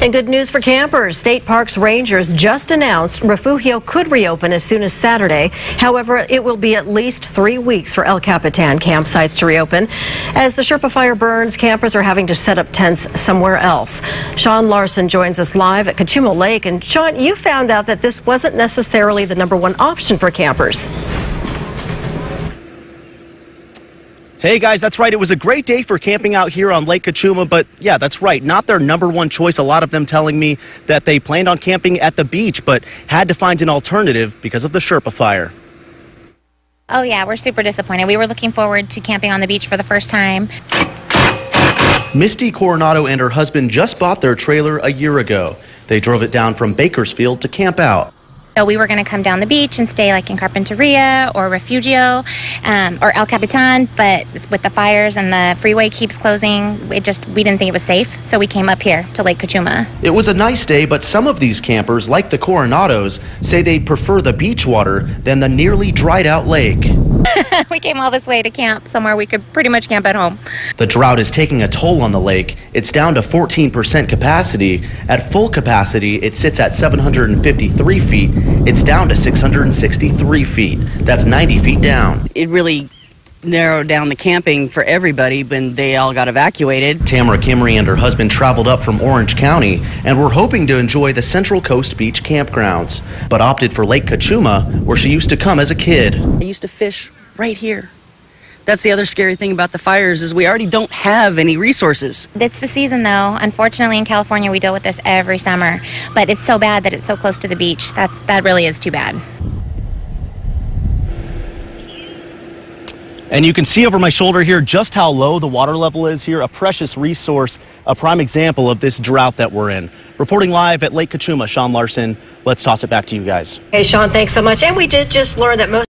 And good news for campers. State Parks Rangers just announced Refugio could reopen as soon as Saturday. However, it will be at least three weeks for El Capitan campsites to reopen. As the Sherpa fire burns, campers are having to set up tents somewhere else. Sean Larson joins us live at Cachuma Lake. And Sean, you found out that this wasn't necessarily the number one option for campers. Hey guys, that's right. It was a great day for camping out here on Lake Cachuma, but yeah, that's right. Not their number one choice. A lot of them telling me that they planned on camping at the beach, but had to find an alternative because of the Sherpa fire. Oh, yeah, we're super disappointed. We were looking forward to camping on the beach for the first time. Misty Coronado and her husband just bought their trailer a year ago. They drove it down from Bakersfield to camp out. So we were going to come down the beach and stay like in Carpinteria or Refugio um, or El Capitan, but with the fires and the freeway keeps closing, it just we didn't think it was safe, so we came up here to Lake Cachuma. It was a nice day, but some of these campers, like the Coronados, say they prefer the beach water than the nearly dried out lake. we came all this way to camp somewhere we could pretty much camp at home. The drought is taking a toll on the lake. It's down to 14% capacity. At full capacity, it sits at 753 feet. It's down to 663 feet. That's 90 feet down. It really narrowed down the camping for everybody when they all got evacuated. Tamara Kimmery and her husband traveled up from Orange County and were hoping to enjoy the Central Coast Beach campgrounds, but opted for Lake Cachuma, where she used to come as a kid. I used to fish right here. That's the other scary thing about the fires is we already don't have any resources. It's the season though. Unfortunately in California we deal with this every summer, but it's so bad that it's so close to the beach. That's that really is too bad. And you can see over my shoulder here just how low the water level is here, a precious resource, a prime example of this drought that we're in. Reporting live at Lake Cachuma, Sean Larson. Let's toss it back to you guys. Hey, Sean, thanks so much. And we did just learn that most